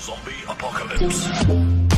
Zombie apocalypse.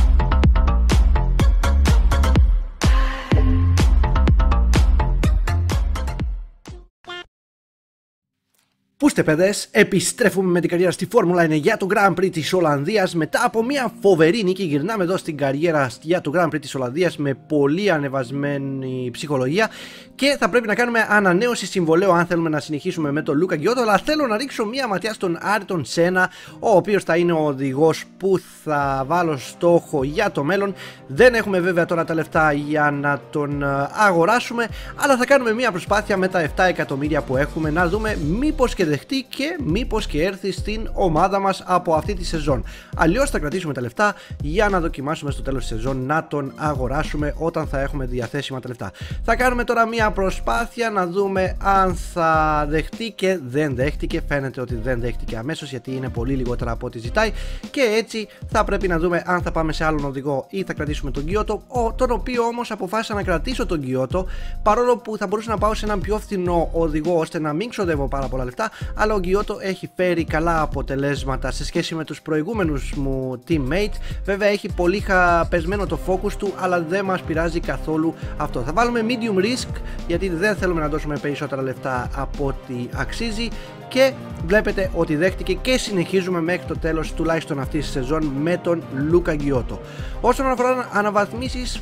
Πού είστε παιδε, επιστρέφουμε με την καριέρα στη Φόρμουλα 1 για το Grand Prix της Ολλανδίας. Μετά από μια φοβερή νίκη, γυρνάμε εδώ στην καριέρα για το Grand Prix της Ολλανδίας με πολύ ανεβασμένη ψυχολογία. Και θα πρέπει να κάνουμε ανανέωση συμβολέου αν θέλουμε να συνεχίσουμε με τον Λούκα Γκιώτο. Αλλά θέλω να ρίξω μια ματιά στον Άρτον Σένα, ο οποίος θα είναι ο οδηγός που θα βάλω στόχο για το μέλλον. Δεν έχουμε βέβαια τώρα τα λεφτά για να τον ε, αγοράσουμε, αλλά θα κάνουμε μια προσπάθεια με τα 7 εκατομμύρια που έχουμε να δούμε μήπως και δεχτεί και μήπως και έρθει στην ομάδα μας από αυτή τη σεζόν. Αλλιώς θα κρατήσουμε τα λεφτά για να δοκιμάσουμε στο τέλος της σεζόν να τον αγοράσουμε όταν θα έχουμε διαθέσιμα τα λεφτά. Θα κάνουμε τώρα μια προσπάθεια να δούμε αν θα δεχτεί και δεν δέχτηκε. Φαίνεται ότι δεν δέχτηκε αμέσως γιατί είναι πολύ λιγότερα από ό,τι ζητάει. Και έτσι θα πρέπει να δούμε αν θα πάμε σε άλλον οδηγό ή θα κρατήσουμε τον Κιώτο. Τον οποίο όμως αποφάσισα να κρατήσω τον Κιώτο παρόλο που θα μπορούσα να πάω σε έναν πιο φθηνό οδηγό ώστε να μην ξοδεύω πάρα πολλά λεφτά αλλά ο Γκιώτο έχει φέρει καλά αποτελέσματα σε σχέση με τους προηγούμενους μου teammate βέβαια έχει πολύ χαπεσμένο το focus του αλλά δεν μας πειράζει καθόλου αυτό. Θα βάλουμε medium risk γιατί δεν θέλουμε να δώσουμε περισσότερα λεφτά από ό,τι αξίζει. Και βλέπετε ότι δέχτηκε και συνεχίζουμε μέχρι το τέλος τουλάχιστον αυτής της σεζόν με τον Λούκα Γκιώτο. Όσον αφορά αναβαθμίσεις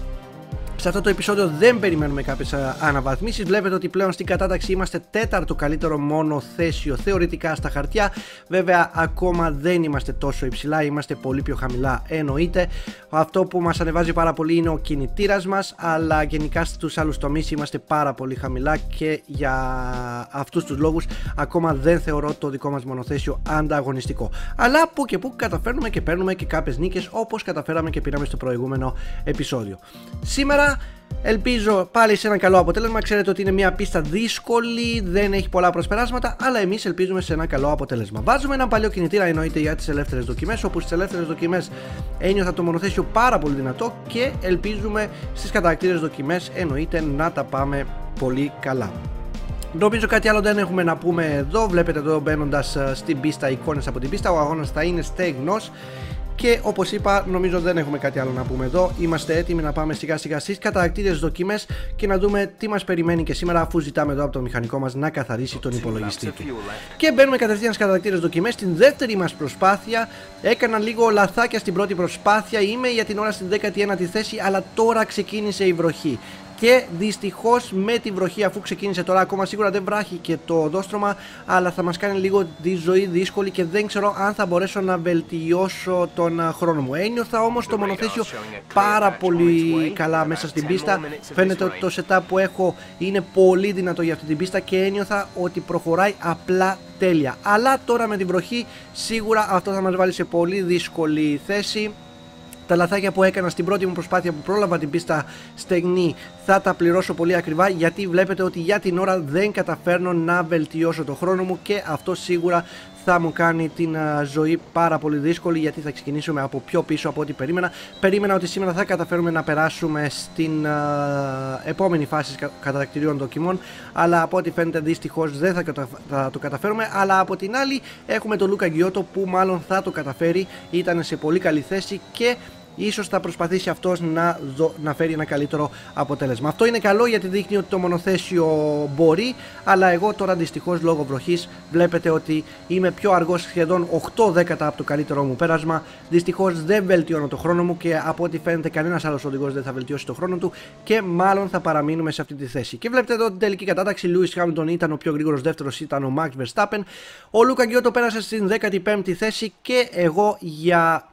σε αυτό το επεισόδιο δεν περιμένουμε κάποιες αναβαθμίσεις. Βλέπετε ότι πλέον στην κατάταξη είμαστε τέταρτο καλύτερο μόνο θέσιο θεωρητικά στα χαρτιά. Βέβαια, ακόμα δεν είμαστε τόσο υψηλά, είμαστε πολύ πιο χαμηλά εννοείται. Αυτό που μας ανεβάζει πάρα πολύ είναι ο κινητήρας μας, αλλά γενικά στους άλλους τομείς είμαστε πάρα πολύ χαμηλά και για αυτούς τους λόγους ακόμα δεν θεωρώ το δικό μας μονοθέσιο ανταγωνιστικό. Αλλά που και που καταφέρνουμε και παίρνουμε και κάποιες νίκες όπως καταφέραμε και πήραμε στο προηγούμενο επεισόδιο. Σήμερα Ελπίζω πάλι σε ένα καλό αποτέλεσμα. Ξέρετε ότι είναι μια πίστα δύσκολη, δεν έχει πολλά προσπεράσματα, αλλά εμείς ελπίζουμε σε ένα καλό αποτέλεσμα. Βάζουμε ένα παλιό κινητήρα εννοείται για τις ελεύθερες δοκιμές, όπου στις ελεύθερες δοκιμές ένιωθα το μονοθέσιο πάρα πολύ δυνατό και ελπίζουμε στις κατακτήρες δοκιμές εννοείται να τα πάμε πολύ καλά. Νομίζω κάτι άλλο δεν έχουμε να πούμε εδώ. Βλέπετε εδώ μπαίνοντας ε, στην πίστα εικόνες από την πίστα. Ο αγώνας θα είναι στέγνο. Και όπως είπα, νομίζω δεν έχουμε κάτι άλλο να πούμε εδώ. Είμαστε έτοιμοι να πάμε σιγά σιγά στις καταρακτήρε δοκιμές και να δούμε τι μας περιμένει και σήμερα, αφού ζητάμε εδώ από το μηχανικό μας να καθαρίσει τον υπολογιστή του. Και μπαίνουμε κατευθείαν στις καταρακτήρε δοκιμές. Στην δεύτερη μας προσπάθεια έκανα λίγο λαθάκια στην πρώτη προσπάθεια. Είμαι για την ώρα στην 19η θέση, αλλά τώρα ξεκίνησε η βροχή και δυστυχώς με τη βροχή αφού ξεκίνησε τώρα ακόμα σίγουρα δεν βράχει και το οδόστρωμα αλλά θα μας κάνει λίγο τη ζωή δύσκολη και δεν ξέρω αν θα μπορέσω να βελτιώσω τον χρόνο μου. Ένιωθα όμως το μονοθέσιο πάρα πολύ καλά μέσα στην πίστα. φαίνεται ότι το setup που έχω είναι πολύ δυνατό για αυτή την πίστα και ένιωθα ότι προχωράει απλά τέλεια. Αλλά τώρα με την βροχή σίγουρα αυτό θα μας βάλει σε πολύ δύσκολη θέση τα λαθάκια που έκανα στην πρώτη μου προσπάθεια που πρόλαβα την πίστα στεγνή θα τα πληρώσω πολύ ακριβά γιατί βλέπετε ότι για την ώρα δεν καταφέρνω να βελτιώσω το χρόνο μου και αυτό σίγουρα θα μου κάνει την ζωή πάρα πολύ δύσκολη γιατί θα ξεκινήσουμε από πιο πίσω από ό,τι περίμενα. Περίμενα ότι σήμερα θα καταφέρουμε να περάσουμε στην επόμενη φάση κατακτηρίων δοκιμών αλλά από ό,τι φαίνεται δυστυχώς δεν θα, θα το καταφέρουμε αλλά από την άλλη έχουμε τον Λούκα Γκιώτο που μάλλον θα το καταφέρει ήταν σε πολύ καλή θέση και ίσως θα προσπαθήσει αυτός να, να φέρει ένα καλύτερο αποτέλεσμα. Αυτό είναι καλό γιατί δείχνει ότι το μονοθέσιο μπορεί, αλλά εγώ τώρα δυστυχώς λόγω βροχής βλέπετε ότι είμαι πιο αργός σχεδόν 8 δέκατα από το καλύτερό μου πέρασμα. Δυστυχώς δεν βελτιώνω το χρόνο μου και από ό,τι φαίνεται κανένας άλλος οδηγός δεν θα βελτιώσει το χρόνο του και μάλλον θα παραμείνουμε σε αυτή τη θέση. Και βλέπετε εδώ την τελική κατάταξη, Lewis Hamilton ήταν ο πιο γρήγορος δεύτερος, ήταν ο Max Verstappen. Ο Λούκα Γκιώτο πέρασε στην 15η θέση και εγώ για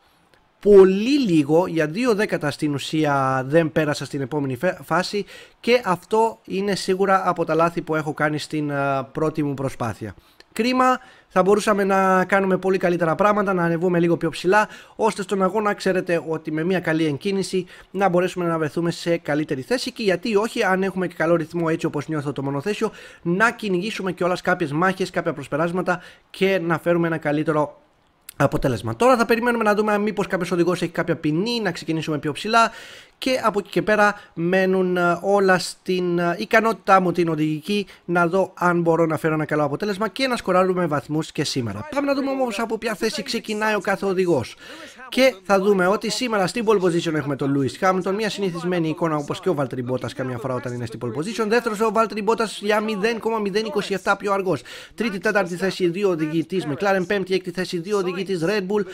πολύ λίγο, για δύο δέκατα στην ουσία δεν πέρασα στην επόμενη φάση και αυτό είναι σίγουρα από τα λάθη που έχω κάνει στην πρώτη μου προσπάθεια. Κρίμα, θα μπορούσαμε να κάνουμε πολύ καλύτερα πράγματα, να ανεβούμε λίγο πιο ψηλά, ώστε στον αγώνα ξέρετε ότι με μια καλή εγκίνηση να μπορέσουμε να βρεθούμε σε καλύτερη θέση και γιατί όχι, αν έχουμε και καλό ρυθμό έτσι όπως νιώθω το μονοθέσιο, να κυνηγήσουμε κιόλας κάποιες μάχες, κάποια προσπεράσματα και να φέρουμε ένα καλύτερο αποτέλεσμα. Τώρα θα περιμένουμε να δούμε αν μήπως κάποιος οδηγός έχει κάποια ποινή, να ξεκινήσουμε πιο ψηλά και από εκεί και πέρα μένουν ε, όλα στην ε, ικανότητά μου την οδηγική να δω αν μπορώ να φέρω ένα καλό αποτέλεσμα και να σκοράρουμε βαθμούς και σήμερα. Πάμε να δούμε όμως από ποια θέση ξεκινάει ο κάθε οδηγός. Και θα δούμε ότι σήμερα στην pole position έχουμε τον Lewis Hamilton, μια συνηθισμένη εικόνα όπως και ο Valtteri Bottas καμιά φορά όταν είναι στην pole position. Δεύτερος ο Valtteri Bottas για 0,027 πιο αργός. Τρίτη, τέταρτη θέση, δύο οδηγοί τη McLaren. Πέμπτη, έκτη θέση, δύο οδηγοί τη Red Bull.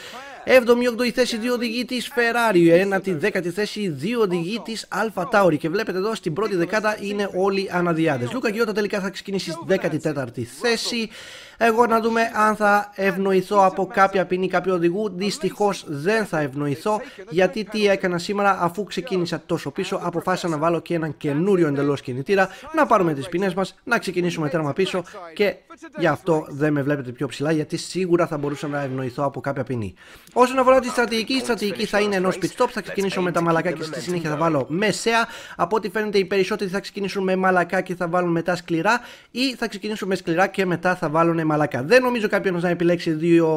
7η, 8η θέση, δύο οδηγοί τη Ferrari. Ένατη, δέκατη θέση, δύο οδηγοί της Alpha Tauri. Και βλέπετε εδώ στην πρώτη δεκάδα είναι όλοι αναδιάδε. Λούκα Γιώτα τελικά θα ξεκινήσει στη 14η θέση. Εγώ να δούμε αν θα ευνοηθώ από κάποια ποινή κάποιου οδηγού. Δυστυχώς δεν θα ευνοηθώ γιατί τι έκανα σήμερα αφού ξεκίνησα τόσο πίσω. Αποφάσισα να βάλω και έναν καινούριο εντελώς κινητήρα, να πάρουμε τις ποινές μας, να ξεκινήσουμε τέρμα πίσω και γι' αυτό δεν με βλέπετε πιο ψηλά γιατί σίγουρα θα μπορούσα να ευνοηθώ από κάποια ποινή. Όσον αφορά τη στρατηγική, η στρατηγική θα είναι ενός pit stop. Θα ξεκινήσω με τα μαλακά και στη συνέχεια θα βάλω μεσαία. Από ό,τι φαίνεται οι περισσότεροι θα ξεκινήσουν με μαλακά και θα βάλουν μετά σκληρά ή θα ξεκινήσουν με σκληρά και μετά θα βάλουν μαλακά. Δεν νομίζω κάποιος να επιλέξει δύο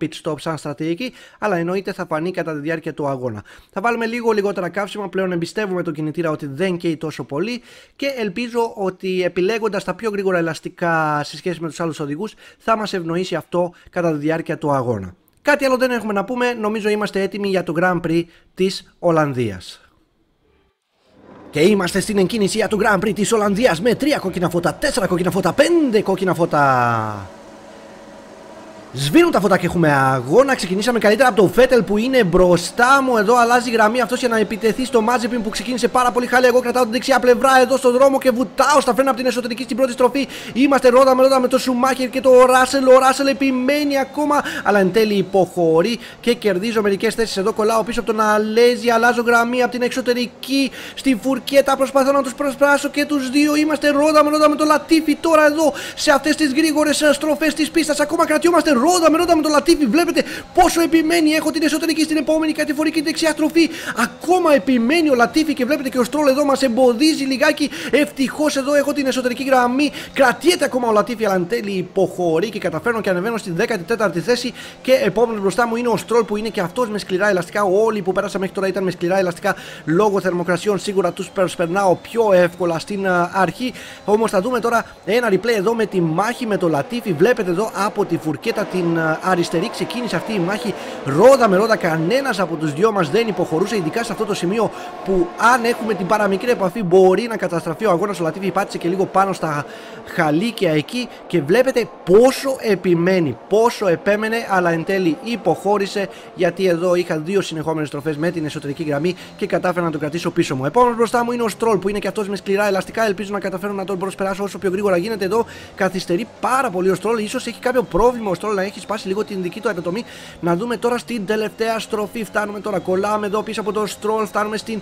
pit stop σαν στρατηγική, αλλά εννοείται θα φανεί κατά τη διάρκεια του αγώνα. Θα βάλουμε λίγο λιγότερα καύσιμα, πλέον εμπιστεύουμε τον κινητήρα ότι δεν καίει τόσο πολύ και ελπίζω ότι επιλέγοντας τα πιο γρήγορα ελαστικά σε σχέση με τους άλλους οδηγούς θα μας ευνοήσει αυτό κατά τη διάρκεια του αγώνα. Κάτι άλλο δεν έχουμε να πούμε, νομίζω είμαστε έτοιμοι για το Grand Prix της Ολλανδίας. Και είμαστε στην εγκίνηση για το Grand Prix της Ολλανδίας με 3 κόκκινα φώτα, 4 κόκκινα φώτα, 5 κόκκινα φώτα. Σβήνουν τα φώτα και έχουμε αγώνα. Ξεκινήσαμε καλύτερα από τον Φέτελ που είναι μπροστά μου. Εδώ αλλάζει γραμμή αυτός για να επιτεθεί στο Μάζεπιν που ξεκίνησε πάρα πολύ χάλια. Εγώ κρατάω την δεξιά πλευρά εδώ στον δρόμο και βουτάω στα φρένα από την εσωτερική στην πρώτη στροφή. Είμαστε ρόδα με ρόδα με το Σουμάχερ και το Ράσελ. Ο Ράσελ επιμένει ακόμα, αλλά εν τέλει υποχωρεί και κερδίζω μερικές θέσεις. Εδώ κολλάω πίσω από τον Αλέζι. Αλλάζω γραμμή από την εξωτερική στη φουρκέτα. Προσπαθώ να τους προσπράσω και τους δύο. Είμαστε ρόδα με ρόδα με το Λατίφι τώρα εδώ σε αυτές τις γρήγορες στροφές της πίστας. Ακόμα κρατιόμαστε ρόδα με ρόδα με το Λατίφι. Βλέπετε πόσο επιμένει. Έχω την εσωτερική στην επόμενη κατηφορική δεξιά στροφή. Ακόμα επιμένει ο Λατίφι και βλέπετε και ο Στρόλ εδώ μας εμποδίζει λιγάκι. Ευτυχώς εδώ έχω την εσωτερική γραμμή. Κρατιέται ακόμα ο Λατίφι, αλλά εν τέλει υποχωρεί και καταφέρνω και ανεβαίνω στην 14η θέση. Και επόμενος μπροστά μου είναι ο Στρόλ που είναι και αυτός με σκληρά ελαστικά. Όλοι που πέρασαν μέχρι τώρα ήταν με σκληρά ελαστικά λόγω θερμοκρασιών. Σίγουρα τους περνάω πιο εύκολα στην αρχή. Όμως θα δούμε τώρα ένα replay εδώ με τη μάχη με το Λατίφι. Βλέπετε εδώ από τη φουρκέτα την ε, αριστερή ξεκίνησε αυτή η μάχη ρόδα με ρόδα. Κανένας από τους δυο μας δεν υποχωρούσε, ειδικά σε αυτό το σημείο που αν έχουμε την παραμικρή επαφή μπορεί να καταστραφεί ο αγώνας. Ο Λατίφη πάτησε και λίγο πάνω στα χαλίκια εκεί και βλέπετε πόσο επιμένει, πόσο επέμενε, αλλά εν τέλει υποχώρησε γιατί εδώ είχα δύο συνεχόμενες στροφέ με την εσωτερική γραμμή και κατάφερα να τον κρατήσω πίσω μου. Επόμενος μπροστά μου είναι ο Στρόλ που είναι και αυτός με σκληρά ελαστικά. Ελπίζω να καταφέρω να τον προσπεράσω όσο πιο γρήγορα γίνεται εδώ. Καθυστερεί πάρα πολύ ο Στρόλ, ίσως έχει κάποιο πρόβλημα ο Στρόλ να έχεις σπάσει λίγο την δική του επιτομή. Να δούμε τώρα στην τελευταία στροφή. Φτάνουμε τώρα, κολλάμε εδώ πίσω από το στρόλ. Φτάνουμε στην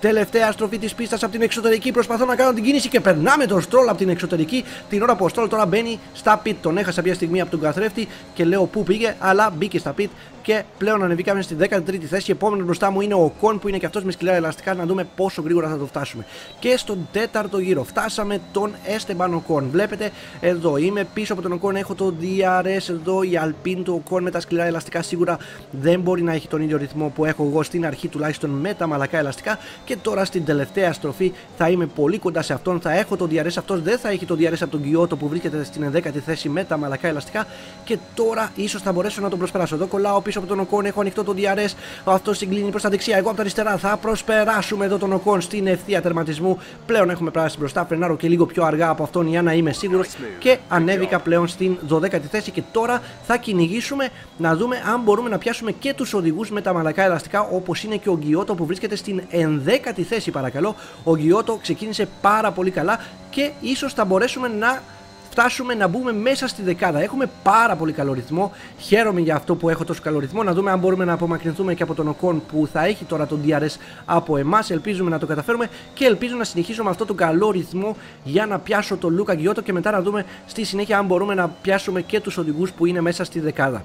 τελευταία στροφή της πίστας από την εξωτερική. Προσπαθώ να κάνω την κίνηση και περνάμε τον στρόλ από την εξωτερική. Την ώρα που ο στρόλ τώρα μπαίνει στα πιτ. Τον έχασα μια στιγμή από τον καθρέφτη και λέω πού πήγε, αλλά μπήκε στα πιτ και πλέον ανεβήκαμε στην 13η θέση. Επόμενος μπροστά μου είναι ο Κον που είναι και αυτός με σκληρά ελαστικά. Να δούμε πόσο γρήγορα θα το φτάσουμε. Και στον τέταρτο γύρο φτάσαμε τον Esteban Ocon. Βλέπετε εδώ είμαι πίσω από τον Ocon. Έχω το DRS εδώ. Η Alpine του Ocon με τα σκληρά ελαστικά σίγουρα δεν μπορεί να έχει τον ίδιο ρυθμό που έχω εγώ στην αρχή τουλάχιστον με τα μαλακά ελαστικά. Και τώρα στην τελευταία στροφή θα είμαι πολύ κοντά σε αυτόν. Θα έχω το DRS. Αυτός δεν θα έχει το DRS από τον Kyoto που βρίσκεται στην 10η θέση με τα μαλακά ελαστικά. Και τώρα ίσως θα μπορέσω να τον προσπεράσω. Εδώ κολλάω πίσω από τον Οκόν. Έχω ανοιχτό το DRS. Αυτό συγκλίνει προς τα δεξιά. Εγώ από τα αριστερά θα προσπεράσουμε εδώ τον Οκόν στην ευθεία τερματισμού. Πλέον έχουμε πράσει μπροστά. Φρενάρω και λίγο πιο αργά από αυτόν για να είμαι σίγουρος. Και ανέβηκα πλέον στην 12η θέση. Και τώρα θα κυνηγήσουμε να δούμε αν μπορούμε να πιάσουμε και τους οδηγούς με τα μαλακά ελαστικά όπως είναι και ο Γκιότο που βρίσκεται στην 11η θέση παρακαλώ. Ο Γκιότο ξεκίνησε πάρα πολύ καλά και ίσως θα μπορέσουμε να φτάσουμε να μπούμε μέσα στη δεκάδα. Έχουμε πάρα πολύ καλό ρυθμό. Χαίρομαι για αυτό που έχω τόσο καλό ρυθμό. Να δούμε αν μπορούμε να απομακρυνθούμε και από τον Οκόν που θα έχει τώρα τον DRS από εμάς. Ελπίζουμε να το καταφέρουμε και ελπίζω να συνεχίσω με αυτό τον καλό ρυθμό για να πιάσω τον Λούκα Γκιώτο και μετά να δούμε στη συνέχεια αν μπορούμε να πιάσουμε και τους οδηγούς που είναι μέσα στη δεκάδα.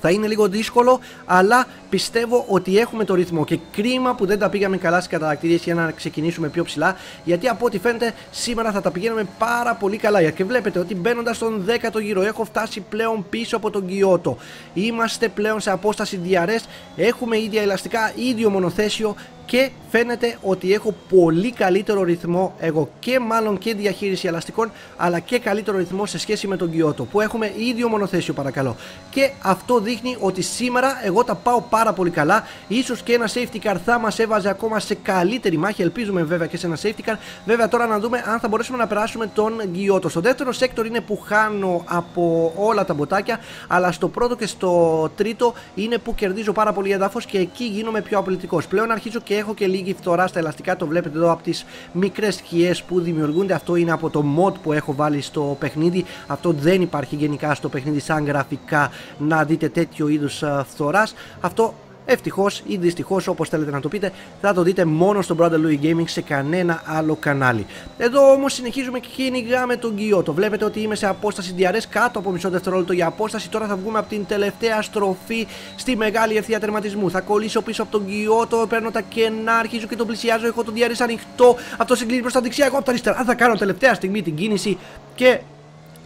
Θα είναι λίγο δύσκολο, αλλά πιστεύω ότι έχουμε το ρυθμό. Και κρίμα που δεν τα πήγαμε καλά στις καταρακτήριε για να ξεκινήσουμε πιο ψηλά. Γιατί από ό,τι φαίνεται σήμερα θα τα πηγαίνουμε πάρα πολύ καλά. Και βλέπετε ότι μπαίνοντας στον 10ο γύρο έχω φτάσει πλέον πίσω από τον Κιώτο. Είμαστε πλέον σε απόσταση DRS. Έχουμε ίδια ελαστικά, ίδιο μονοθέσιο και φαίνεται ότι έχω πολύ καλύτερο ρυθμό εγώ και μάλλον και διαχείριση ελαστικών αλλά και καλύτερο ρυθμό σε σχέση με τον Kyoto που έχουμε ίδιο μονοθέσιο παρακαλώ. Και αυτό δείχνει ότι σήμερα εγώ τα πάω πάρα πολύ καλά. Ίσως και ένα safety car θα μας έβαζε ακόμα σε καλύτερη μάχη. Ελπίζουμε βέβαια και σε ένα safety car. Βέβαια τώρα να δούμε αν θα μπορέσουμε να περάσουμε τον Kyoto. Στο δεύτερο sector είναι που χάνω από όλα τα μποτάκια αλλά στο πρώτο και στο τρίτο είναι που κερδίζω πάρα πολύ έδαφος και εκεί γίνομαι πιο απολυτικός. Πλέον αρχίζω και έχω και λίγη φθορά στα ελαστικά. Το βλέπετε εδώ από τις μικρές σκιές που δημιουργούνται. Αυτό είναι από το mod που έχω βάλει στο παιχνίδι. Αυτό δεν υπάρχει γενικά στο παιχνίδι σαν γραφικά να δείτε τέτοιο είδους φθοράς. Αυτό Ευτυχώς ή δυστυχώς, όπως θέλετε να το πείτε, θα το δείτε μόνο στο Brother Louis Gaming σε κανένα άλλο κανάλι. Εδώ όμως συνεχίζουμε και κυνηγάμε τον Το Βλέπετε ότι είμαι σε απόσταση DRS κάτω από μισό δευτερόλεπτο για απόσταση. Τώρα θα βγούμε από την τελευταία στροφή στη μεγάλη ευθεία τερματισμού. Θα κολλήσω πίσω από τον Το παίρνω τα κενά, αρχίζω και τον πλησιάζω. Έχω τον DRS ανοιχτό. Αυτό συγκλίνει προς τα δεξιά. Εγώ από τα αριστερά θα κάνω τελευταία στιγμή την κίνηση και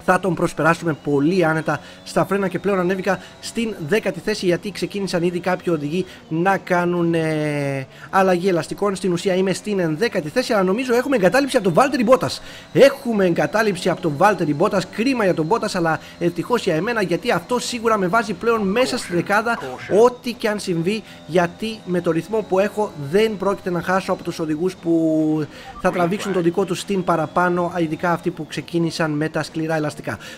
θα τον προσπεράσουμε πολύ άνετα στα φρένα και πλέον ανέβηκα στην 10η θέση γιατί ξεκίνησαν ήδη κάποιοι οδηγοί να κάνουν ε, αλλαγή ελαστικών. Στην ουσία είμαι στην 10η θέση, αλλά νομίζω έχουμε εγκατάλειψη από τον Βάλτερη Μπότας. Έχουμε εγκατάλειψη από τον Βάλτερη Μπότας. Κρίμα για τον Μπότας, αλλά ευτυχώς για εμένα γιατί αυτό σίγουρα με βάζει πλέον μέσα στη δεκάδα ό,τι και αν συμβεί. Γιατί με το ρυθμό που έχω δεν πρόκειται να χάσω από τους οδηγούς που θα τραβήξουν τον δικό τους στην παραπάνω, ειδικά αυτοί που ξεκίνησαν με τα σκληρά ελαστικά.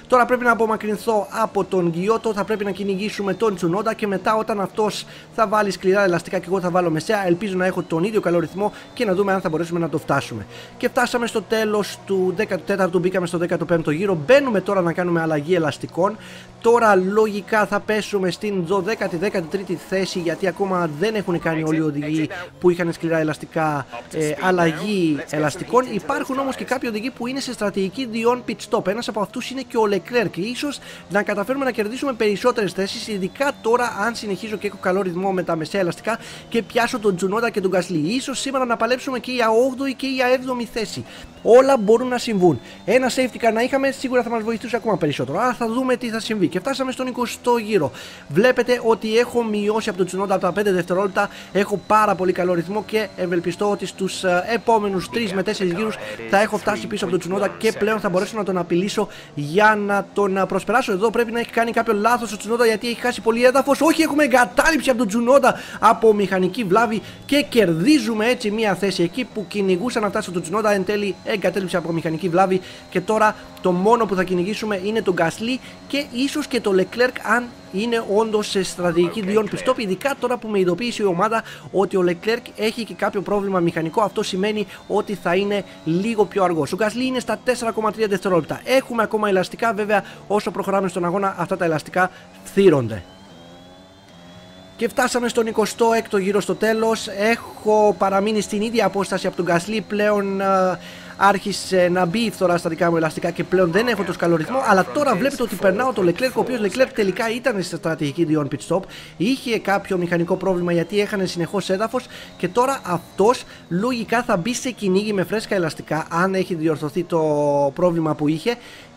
Τώρα πρέπει να απομακρυνθώ από τον Γκιότο, θα πρέπει να κυνηγήσουμε τον Τσουνόντα και μετά όταν αυτός θα βάλει σκληρά ελαστικά και εγώ θα βάλω μεσαία, ελπίζω να έχω τον ίδιο καλό ρυθμό και να δούμε αν θα μπορέσουμε να το φτάσουμε. Και φτάσαμε στο τέλος του 14ου, μπήκαμε στο 15ο γύρο. Μπαίνουμε τώρα να κάνουμε αλλαγή ελαστικών. Τώρα λογικά θα πέσουμε στην 12η-13η θέση γιατί ακόμα δεν έχουν κάνει όλοι οι οδηγοί που είχαν σκληρά ελαστικά ε, αλλαγή ελαστικών. Υπάρχουν όμως και κάποιοι οδηγοί που είναι σε στρατηγική διόν pit stop. Ένας από αυτούς είναι και ο Leclerc. Και ίσως να καταφέρουμε να κερδίσουμε περισσότερες θέσεις, ειδικά τώρα αν συνεχίζω και έχω καλό ρυθμό με τα μεσαία ελαστικά και πιάσω τον Τζουνόντα και τον Γκασλί. σω σήμερα να παλέψουμε και για 8η και για 7η θέση. Όλα μπορούν να συμβούν. Ένα safety car να είχαμε σίγουρα θα μας βοηθούσε ακόμα περισσότερο. Άρα θα δούμε τι θα συμβεί. Και φτάσαμε στον 20ο γύρο. Βλέπετε ότι έχω μειώσει από τον Τσουνόντα από τα 5 δευτερόλεπτα. Έχω πάρα πολύ καλό ρυθμό και ευελπιστώ ότι στους ε, επόμενους 3 με 4 γύρους θα έχω φτάσει πίσω από τον Τσουνόντα και πλέον θα μπορέσω να τον απειλήσω για να τον προσπεράσω. Εδώ πρέπει να έχει κάνει κάποιο λάθος ο Τσουνόντα γιατί έχει χάσει πολύ έδαφος. Όχι, έχουμε εγκατάλειψη από τον Τσουνόντα από μηχανική βλάβη και κερδίζουμε έτσι μια θέση εκεί που κυνηγούσαν να φτάσουν τον Τσουνόντα. Εν τέλει εγκατέλειψη από μηχανική βλάβη και τώρα το μόνο που θα κυνηγήσουμε είναι τον Γκασλί και ίσως και το Leclerc αν είναι όντως σε στρατηγική okay, διόν πιστόπ. Ειδικά τώρα που με ειδοποίησε η ομάδα ότι ο Leclerc έχει και κάποιο πρόβλημα μηχανικό. Αυτό σημαίνει ότι θα είναι λίγο πιο αργός. Ο Γκασλί είναι στα 4,3 δευτερόλεπτα. Έχουμε ακόμα ελαστικά, βέβαια όσο προχωράμε στον αγώνα αυτά τα ελαστικά θύρονται. Και φτάσαμε στον 26ο γύρο στο τέλος. Έχω παραμείνει στην ίδια απόσταση από τον Γκασλί πλέον άρχισε να μπει η φθορά στα δικά μου ελαστικά και πλέον δεν έχω τόσο καλό ρυθμό. Αλλά τώρα βλέπετε ότι περνάω το Leclerc, ο οποίος Leclerc τελικά ήταν στη στρατηγική διόν pit stop. Είχε κάποιο μηχανικό πρόβλημα γιατί έχανε συνεχώς έδαφος και τώρα αυτός λογικά θα μπει σε κυνήγι με φρέσκα ελαστικά αν έχει διορθωθεί το πρόβλημα που είχε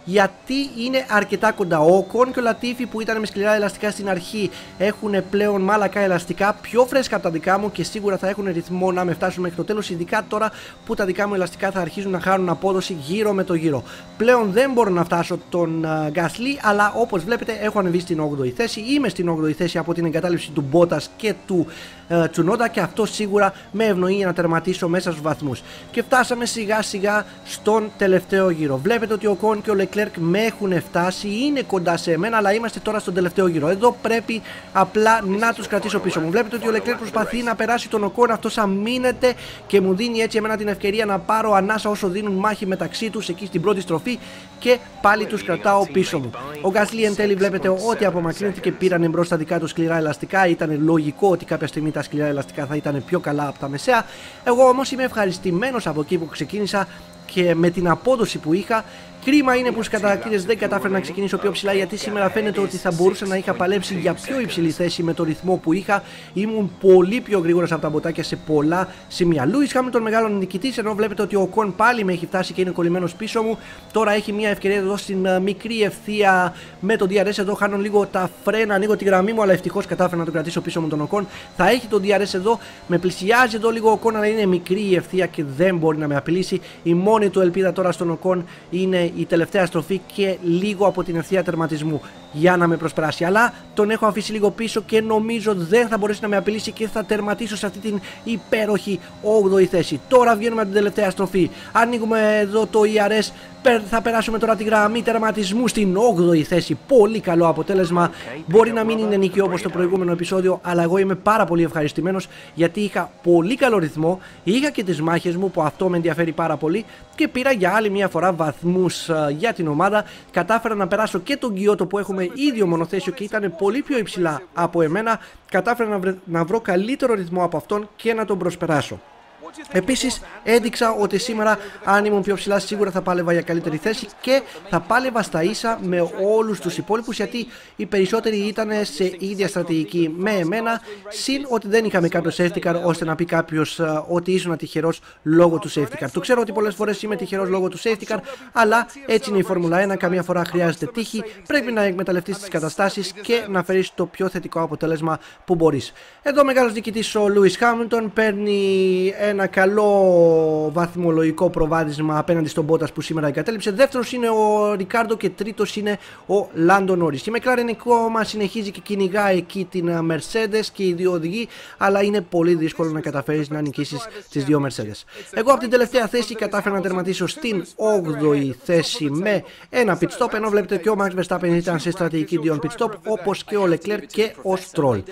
γιατί είναι αρκετά κοντά. Ο Κον και ο Λατίφη που ήταν με σκληρά ελαστικά στην αρχή έχουν πλέον μάλακα ελαστικά πιο φρέσκα από τα δικά μου και σίγουρα θα έχουν ρυθμό να με φτάσουν μέχρι το τέλος. Ειδικά τώρα που τα δικά μου ελαστικά θα αρχίζουν να χάνουν απόδοση γύρω με το γύρο. Πλέον δεν μπορώ να φτάσω τον Γκάσλι, αλλά όπως βλέπετε έχω ανεβεί στην 8η θέση. Είμαι στην 8η θέση από την εγκατάλειψη του Μπότας και του ε, Τσουνόντα και αυτό σίγουρα με ευνοεί για να τερματίσω μέσα στους βαθμούς. Και φτάσαμε σιγά σιγά στον τελευταίο γύρο. Βλέπετε ότι ο Κον και ο Leclerc με έχουν φτάσει, είναι κοντά σε μένα, αλλά είμαστε τώρα στον τελευταίο γύρο. Εδώ πρέπει απλά να τους κρατήσω πίσω μου. Βλέπετε ότι ο Leclerc προσπαθεί να περάσει τον Οκόν, αυτός αμήνεται και μου δίνει έτσι εμένα την ευκαιρία να πάρω ανάσα όσο δίνουν μάχη μεταξύ τους εκεί στην πρώτη στροφή και πάλι τους κρατάω πίσω μου. Ο Γκάσλι εν τέλει βλέπετε ότι απομακρύνθηκε πήραν εμπρό στα δικά του σκληρά ελαστικά. Ήταν λογικό ότι κάποια στιγμή τα σκληρά ελαστικά θα ήταν πιο καλά από τα μεσαία. Εγώ όμως είμαι ευχαριστημένος από εκεί που ξεκίνησα και με την απόδοση που είχα Κρίμα είναι που κατά κύριε δεν κατάφερα να ξεκινήσω πιο ψηλά γιατί σήμερα φαίνεται ότι θα μπορούσα να είχα παλέψει για πιο υψηλή θέση με το ρυθμό που είχα. Ήμουν πολύ πιο γρήγορα από τα μποτάκια σε πολλά σημεία. Λούι τον μεγάλο νικητής ενώ βλέπετε ότι ο Οκόν πάλι με έχει φτάσει και είναι κολλημένος πίσω μου. Τώρα έχει μια ευκαιρία εδώ στην ε, μικρή ευθεία με το DRS. Εδώ χάνω λίγο τα φρένα, ανοίγω τη γραμμή μου, αλλά ευτυχώς κατάφερα να το κρατήσω πίσω μου τον Οκόν. Θα έχει το DRS εδώ, με πλησιάζει εδώ λίγο ο Οκόν, αλλά είναι μικρή η ευθεία και δεν μπορεί να με απειλήσει. Η μόνη του ελπίδα τώρα στον Οκόν είναι η τελευταία στροφή και λίγο από την ευθεία τερματισμού για να με προσπεράσει. Αλλά τον έχω αφήσει λίγο πίσω και νομίζω δεν θα μπορέσει να με απειλήσει και θα τερματίσω σε αυτή την υπέροχη 8η θέση. Τώρα βγαίνουμε από την τελευταία στροφή. Ανοίγουμε εδώ το ERS θα περάσουμε τώρα τη γραμμή τερματισμού στην 8η θέση. Πολύ καλό αποτέλεσμα. Μπορεί να μην είναι νίκη όπως το προηγούμενο επεισόδιο, αλλά εγώ είμαι πάρα πολύ ευχαριστημένος γιατί είχα πολύ καλό ρυθμό. Είχα και τις μάχες μου που αυτό με ενδιαφέρει πάρα πολύ και πήρα για άλλη μια φορά βαθμούς ε, για την ομάδα. Κατάφερα να περάσω και τον Κιώτο που έχουμε ίδιο μονοθέσιο και ήταν πολύ πιο υψηλά από εμένα. Κατάφερα να βρω καλύτερο ρυθμό από αυτόν και να τον προσπεράσω. Επίσης, έδειξα ότι σήμερα, αν ήμουν πιο ψηλά, σίγουρα θα πάλευα για καλύτερη θέση και θα πάλευα στα ίσα με όλους τους υπόλοιπους γιατί οι περισσότεροι ήταν σε ίδια στρατηγική με εμένα. Συν ότι δεν είχαμε κάποιο safety car ώστε να πει κάποιος ε, ότι ήσουν τυχερό λόγω του safety car. Το ξέρω ότι πολλές φορές είμαι τυχερό λόγω του safety car, αλλά έτσι είναι η Φόρμουλα 1. Καμιά φορά χρειάζεται τύχη. Πρέπει να εκμεταλλευτείς τις καταστάσεις και να φέρεις το πιο θετικό αποτέλεσμα που μπορείς. Εδώ μεγάλος διοικητής ο Λούι Χάμιλτον παίρνει ένα καλό βαθμολογικό προβάδισμα απέναντι στον Μπότας που σήμερα εγκατέλειψε. Δεύτερος είναι ο Ρικάρντο και τρίτος είναι ο Λάντο Νόρις. Η McLaren ακόμα συνεχίζει και κυνηγά εκεί την Mercedes και οι δύο οδηγοί, αλλά είναι πολύ δύσκολο να καταφέρεις να νικήσεις τις δύο Mercedes. Εγώ από την τελευταία θέση κατάφερα να τερματίσω στην 8η θέση με ένα pit stop, ενώ βλέπετε και ο Max Verstappen ήταν σε στρατηγική Dion pit stop, όπως και ο Leclerc και ο Stroll.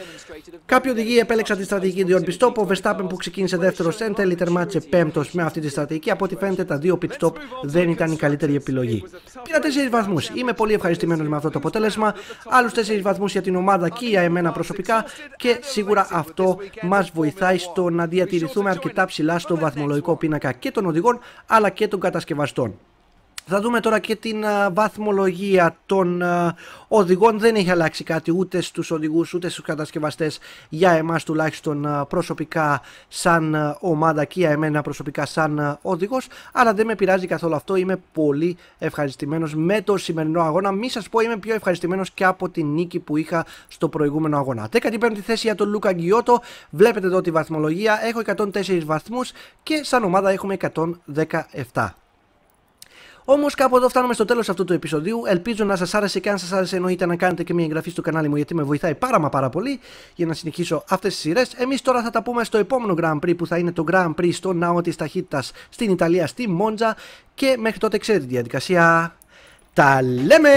Κάποιοι οδηγοί επέλεξαν τη στρατηγική Dion pit stop, ο Verstappen που ξεκίνησε δεύτερο τέλει τερμάτισε πέμπτος με αυτή τη στρατηγική. Από ό,τι φαίνεται, τα δύο pit stop δεν ήταν η καλύτερη επιλογή. Πήρα 4 βαθμούς. Είμαι πολύ ευχαριστημένος με αυτό το αποτέλεσμα. Άλλους 4 βαθμούς για την ομάδα και για εμένα προσωπικά και σίγουρα αυτό μας βοηθάει στο να διατηρηθούμε αρκετά ψηλά στο βαθμολογικό πίνακα και των οδηγών αλλά και των κατασκευαστών. Θα δούμε τώρα και την βαθμολογία των οδηγών. Δεν έχει αλλάξει κάτι ούτε στους οδηγούς ούτε στους κατασκευαστές για εμάς τουλάχιστον προσωπικά σαν ομάδα και για εμένα προσωπικά σαν οδηγός. Αλλά δεν με πειράζει καθόλου αυτό. Είμαι πολύ ευχαριστημένος με το σημερινό αγώνα. Μη σας πω είμαι πιο ευχαριστημένος και από την νίκη που είχα στο προηγούμενο αγώνα. 15η θέση για τον Λούκα Γκιώτο. Βλέπετε εδώ τη βαθμολογία. Έχω 104 βαθμούς και σαν ομάδα έχουμε 117. Όμως κάπου εδώ φτάνουμε στο τέλος αυτού του επεισοδίου. Ελπίζω να σας άρεσε και αν σας άρεσε εννοείται να κάνετε και μια εγγραφή στο κανάλι μου γιατί με βοηθάει πάρα μα πάρα πολύ για να συνεχίσω αυτές τις σειρές. Εμείς τώρα θα τα πούμε στο επόμενο Grand Prix που θα είναι το Grand Prix στο ναό της ταχύτητας στην Ιταλία, στη Μόντζα. Και μέχρι τότε ξέρετε τη διαδικασία. Τα λέμε!